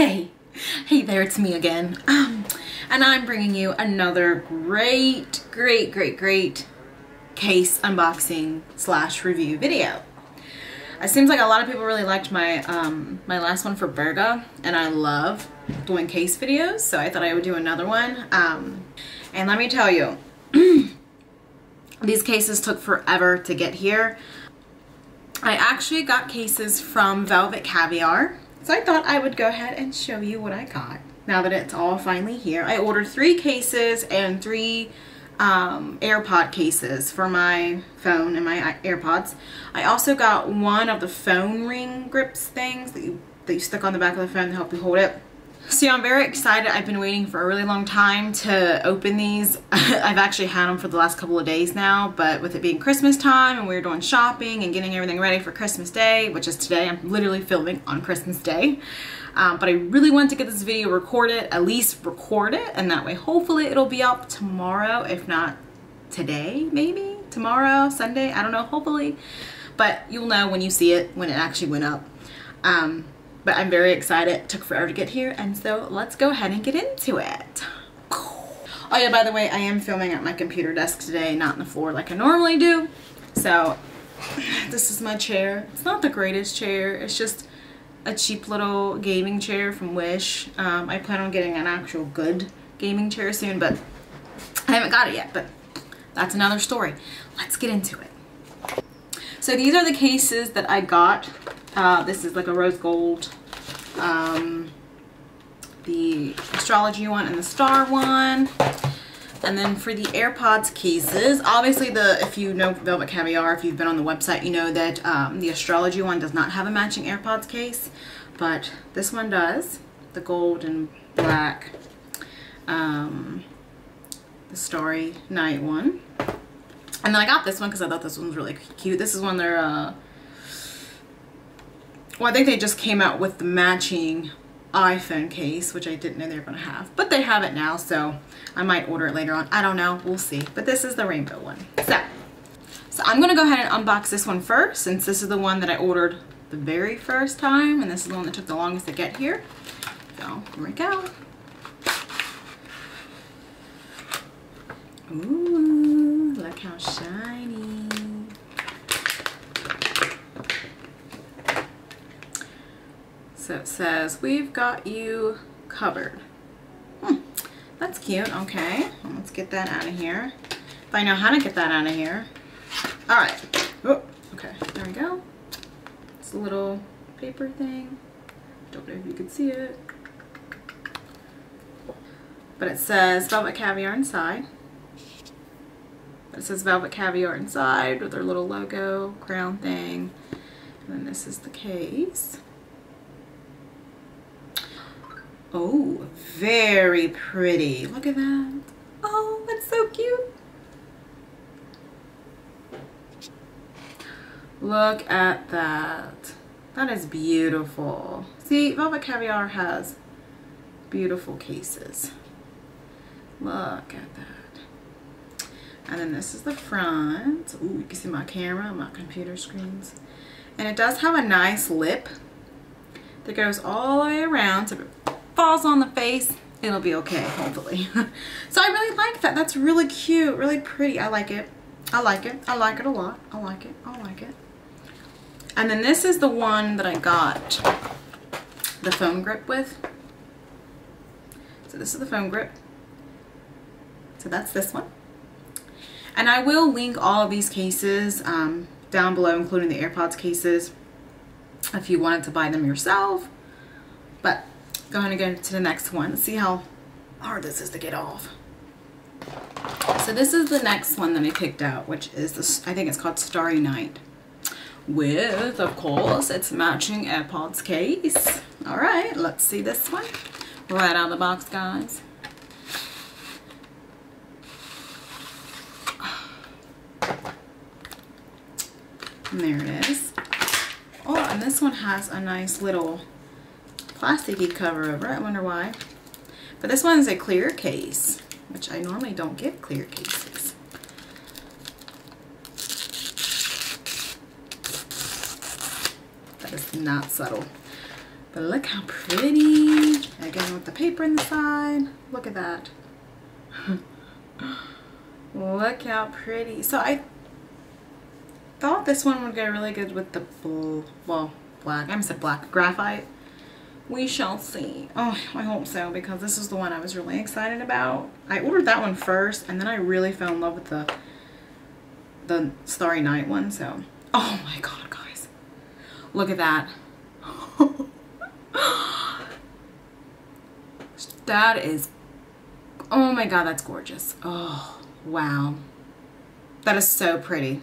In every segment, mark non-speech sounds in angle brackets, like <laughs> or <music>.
Hey, hey there, it's me again. Um, and I'm bringing you another great, great, great, great case unboxing slash review video. It seems like a lot of people really liked my um, my last one for Burga, and I love doing case videos, so I thought I would do another one. Um, and let me tell you, <clears throat> these cases took forever to get here. I actually got cases from Velvet Caviar. So I thought I would go ahead and show you what I got now that it's all finally here. I ordered three cases and three um, AirPod cases for my phone and my AirPods. I also got one of the phone ring grips things that you, that you stick on the back of the phone to help you hold it. Yeah, I'm very excited. I've been waiting for a really long time to open these. <laughs> I've actually had them for the last couple of days now, but with it being Christmas time and we are doing shopping and getting everything ready for Christmas Day, which is today, I'm literally filming on Christmas Day. Um, but I really want to get this video recorded, at least record it, and that way hopefully it'll be up tomorrow, if not today, maybe? Tomorrow, Sunday, I don't know, hopefully. But you'll know when you see it, when it actually went up. Um, but I'm very excited. It took forever to get here and so let's go ahead and get into it. Oh yeah, by the way, I am filming at my computer desk today, not on the floor like I normally do. So <laughs> this is my chair. It's not the greatest chair. It's just a cheap little gaming chair from Wish. Um, I plan on getting an actual good gaming chair soon, but I haven't got it yet, but that's another story. Let's get into it. So these are the cases that I got uh, this is like a rose gold. Um, the astrology one and the star one. And then for the AirPods cases, obviously the if you know Velvet Caviar, if you've been on the website, you know that um, the astrology one does not have a matching AirPods case, but this one does. The gold and black, um, the Starry Night one. And then I got this one because I thought this one was really cute. This is one they're uh, well, I think they just came out with the matching iPhone case, which I didn't know they were going to have. But they have it now, so I might order it later on. I don't know. We'll see. But this is the rainbow one. So, so I'm going to go ahead and unbox this one first, since this is the one that I ordered the very first time, and this is the one that took the longest to get here. So, here we go. Ooh, look how shiny. So it says, we've got you covered. Hmm, that's cute. Okay, let's get that out of here. If I know how to get that out of here. All right. Oh, okay, there we go. It's a little paper thing. Don't know if you can see it. But it says Velvet Caviar inside. It says Velvet Caviar inside with their little logo, crown thing. And then this is the case. Oh, very pretty. Look at that. Oh, that's so cute. Look at that. That is beautiful. See, Velvet Caviar has beautiful cases. Look at that. And then this is the front. Ooh, you can see my camera, my computer screens. And it does have a nice lip that goes all the way around to falls on the face, it'll be okay, hopefully. <laughs> so I really like that. That's really cute, really pretty. I like it. I like it. I like it a lot. I like it. I like it. And then this is the one that I got the phone grip with. So this is the phone grip. So that's this one. And I will link all of these cases um, down below, including the AirPods cases, if you wanted to buy them yourself. Go ahead and go to the next one. See how hard this is to get off. So this is the next one that I picked out, which is this, I think it's called Starry Night. With, of course, its matching AirPods case. All right, let's see this one. Right out of the box, guys. And there it is. Oh, and this one has a nice little plasticky cover over. I wonder why. But this one is a clear case, which I normally don't get clear cases. That is not subtle. But look how pretty. Again with the paper in the side. Look at that. <laughs> look how pretty. So I thought this one would go really good with the, well, black. I am said black graphite. We shall see. Oh, I hope so because this is the one I was really excited about. I ordered that one first and then I really fell in love with the the Starry Night one. So, oh my God, guys. Look at that. <laughs> that is, oh my God, that's gorgeous. Oh, wow. That is so pretty.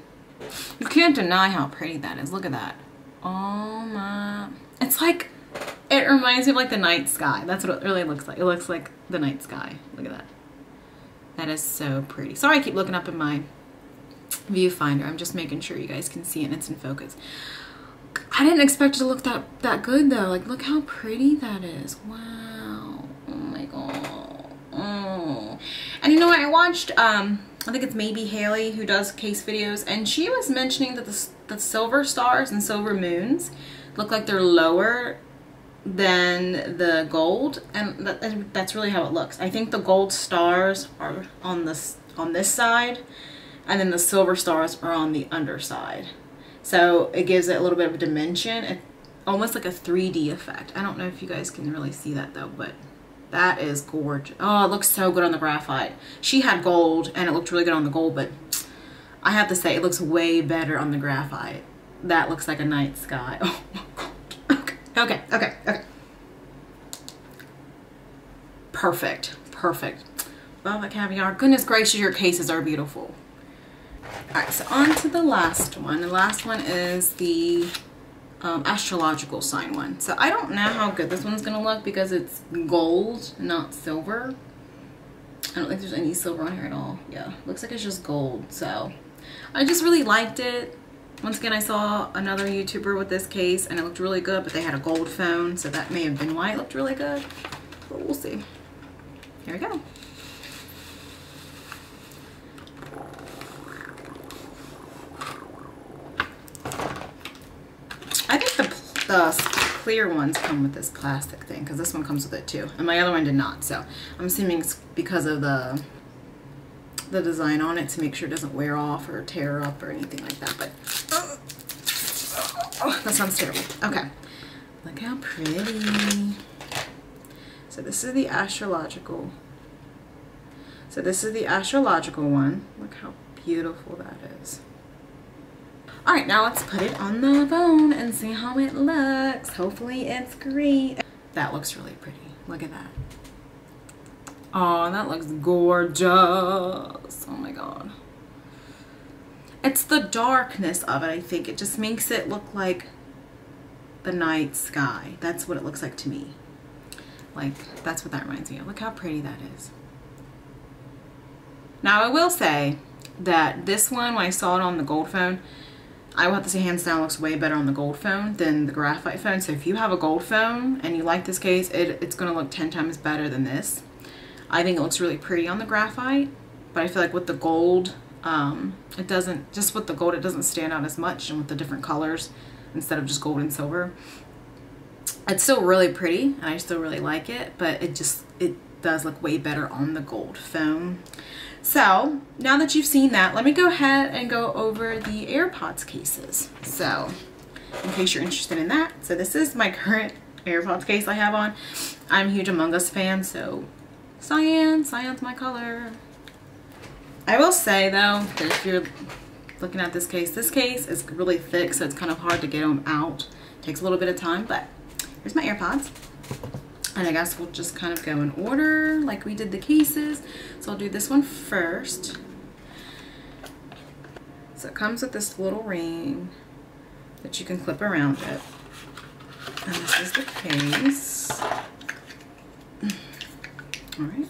You can't deny how pretty that is. Look at that. Oh my, it's like, it reminds me of like the night sky. That's what it really looks like. It looks like the night sky. Look at that. That is so pretty. Sorry I keep looking up in my viewfinder. I'm just making sure you guys can see it and it's in focus. I didn't expect it to look that, that good though. Like look how pretty that is. Wow. Oh my god. Oh. And you know what? I watched, um, I think it's maybe Haley who does case videos and she was mentioning that the, the silver stars and silver moons look like they're lower than the gold and that, that's really how it looks. I think the gold stars are on this on this side and then the silver stars are on the underside. So it gives it a little bit of a dimension, it, almost like a 3D effect. I don't know if you guys can really see that though, but that is gorgeous. Oh, it looks so good on the graphite. She had gold and it looked really good on the gold, but I have to say it looks way better on the graphite. That looks like a night sky. <laughs> Oh Okay, okay, okay, okay. Perfect, perfect. Velvet Caviar. Goodness gracious, your cases are beautiful. Alright, so on to the last one. The last one is the um, astrological sign one. So I don't know how good this one's to look because it's gold, not silver. I don't think there's any silver on here at all. Yeah, looks like it's just gold. So I just really liked it. Once again, I saw another YouTuber with this case and it looked really good, but they had a gold phone. So that may have been why it looked really good. But we'll see. Here we go. I think the, the clear ones come with this plastic thing because this one comes with it too. And my other one did not. So I'm assuming it's because of the the design on it to make sure it doesn't wear off or tear up or anything like that. But oh, that sounds terrible. Okay. Look how pretty. So this is the astrological. So this is the astrological one. Look how beautiful that is. All right, now let's put it on the phone and see how it looks. Hopefully it's great. That looks really pretty. Look at that. Oh, that looks gorgeous. Oh my God. It's the darkness of it, I think. It just makes it look like the night sky. That's what it looks like to me. Like, that's what that reminds me of. Look how pretty that is. Now, I will say that this one, when I saw it on the gold phone, I will have to say hands down looks way better on the gold phone than the graphite phone. So if you have a gold phone and you like this case, it, it's going to look 10 times better than this. I think it looks really pretty on the graphite, but I feel like with the gold, um, it doesn't, just with the gold, it doesn't stand out as much and with the different colors instead of just gold and silver. It's still really pretty and I still really like it, but it just, it does look way better on the gold phone. So now that you've seen that, let me go ahead and go over the AirPods cases. So in case you're interested in that. So this is my <laughs> current AirPods case I have on. I'm a huge Among Us fan, so cyan, cyan's my color. I will say though, that if you're looking at this case, this case is really thick, so it's kind of hard to get them out. It takes a little bit of time, but here's my AirPods. And I guess we'll just kind of go in order like we did the cases. So I'll do this one first. So it comes with this little ring that you can clip around it. And this is the case. All right.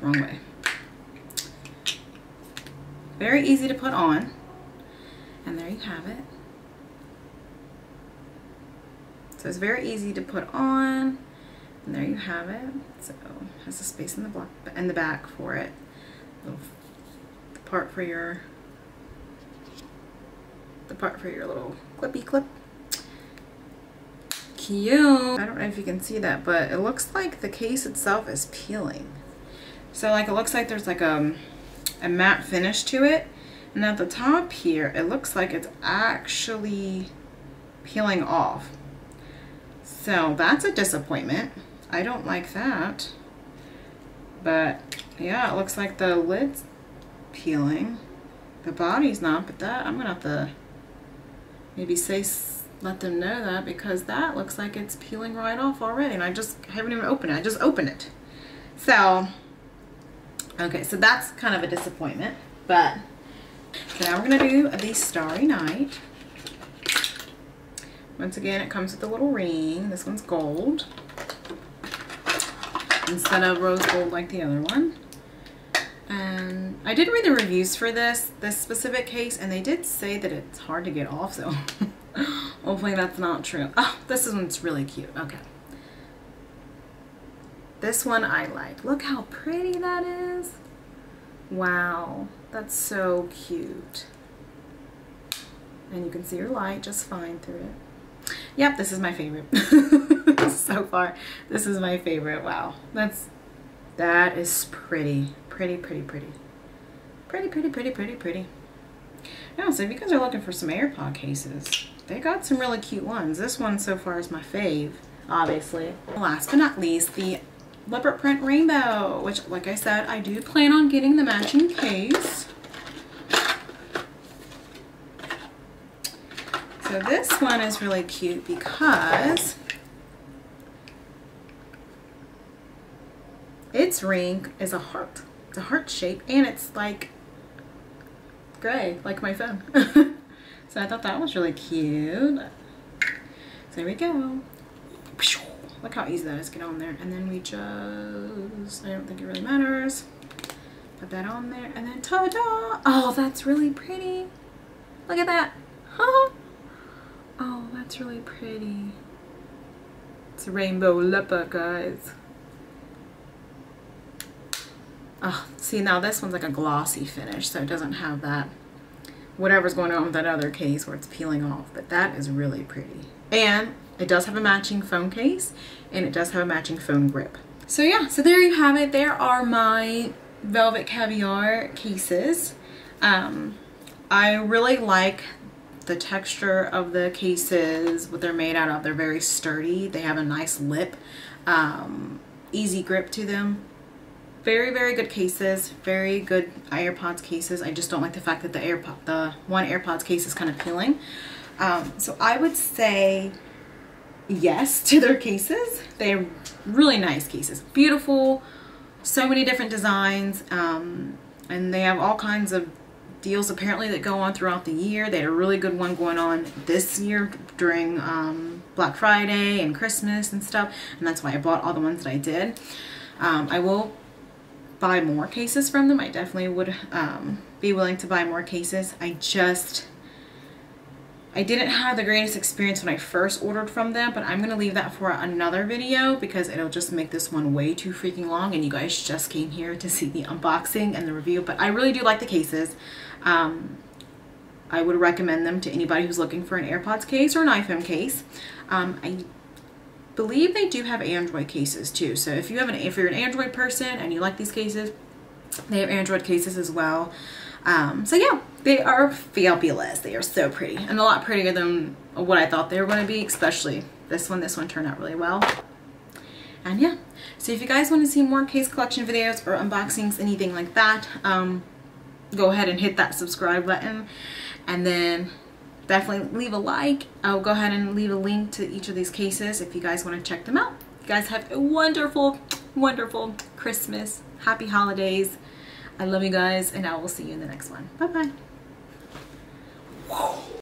Wrong way. Very easy to put on. And there you have it. So it's very easy to put on. And there you have it. So it has a space in the block in the back for it. Little, the part for your the part for your little clippy clip. cute. I don't know if you can see that, but it looks like the case itself is peeling. So like it looks like there's like a, a matte finish to it. And at the top here, it looks like it's actually peeling off. So that's a disappointment. I don't like that. But yeah, it looks like the lid's peeling. The body's not, but that, I'm gonna have to maybe say, let them know that because that looks like it's peeling right off already. And I just haven't even opened it. I just opened it. So, okay, so that's kind of a disappointment. But so now we're gonna do the Starry Night. Once again, it comes with a little ring. This one's gold instead of rose gold like the other one. And I did read the reviews for this, this specific case, and they did say that it's hard to get off, so <laughs> hopefully that's not true. Oh, this one's really cute. Okay. This one I like. Look how pretty that is. Wow, that's so cute. And you can see your light just fine through it. Yep, this is my favorite. <laughs> so far. This is my favorite. Wow. That's, that is pretty, pretty, pretty, pretty. Pretty, pretty, pretty, pretty, pretty. Yeah, so if you guys are looking for some AirPod cases, they got some really cute ones. This one so far is my fave, obviously. Last but not least, the leopard print rainbow, which like I said, I do plan on getting the matching case. So this one is really cute because its ring is a heart. It's a heart shape and it's like gray, like my phone. <laughs> so I thought that was really cute. So there we go. Look how easy that is to get on there. And then we just, I don't think it really matters. Put that on there and then ta-da! Oh, that's really pretty. Look at that. Huh? <laughs> oh, that's really pretty. It's a rainbow leopard, guys. Oh, see now this one's like a glossy finish, so it doesn't have that whatever's going on with that other case where it's peeling off, but that is really pretty. And it does have a matching phone case and it does have a matching phone grip. So yeah, so there you have it. There are my Velvet Caviar cases. Um, I really like the texture of the cases, what they're made out of. They're very sturdy. They have a nice lip, um, easy grip to them very very good cases very good AirPods cases I just don't like the fact that the AirPod the one AirPods case is kind of peeling um, so I would say yes to their cases they're really nice cases beautiful so many different designs um, and they have all kinds of deals apparently that go on throughout the year they had a really good one going on this year during um, Black Friday and Christmas and stuff and that's why I bought all the ones that I did um, I will buy more cases from them. I definitely would um, be willing to buy more cases. I just, I didn't have the greatest experience when I first ordered from them, but I'm going to leave that for another video because it'll just make this one way too freaking long and you guys just came here to see the unboxing and the review, but I really do like the cases. Um, I would recommend them to anybody who's looking for an AirPods case or an iPhone case. Um, I believe they do have Android cases too. So if you have an if you're an Android person and you like these cases, they have Android cases as well. Um, so yeah, they are fabulous. They are so pretty and a lot prettier than what I thought they were going to be, especially this one. This one turned out really well. And yeah, so if you guys want to see more case collection videos or unboxings, anything like that, um, go ahead and hit that subscribe button. And then definitely leave a like. I'll go ahead and leave a link to each of these cases if you guys want to check them out. You guys have a wonderful, wonderful Christmas. Happy holidays. I love you guys and I will see you in the next one. Bye-bye.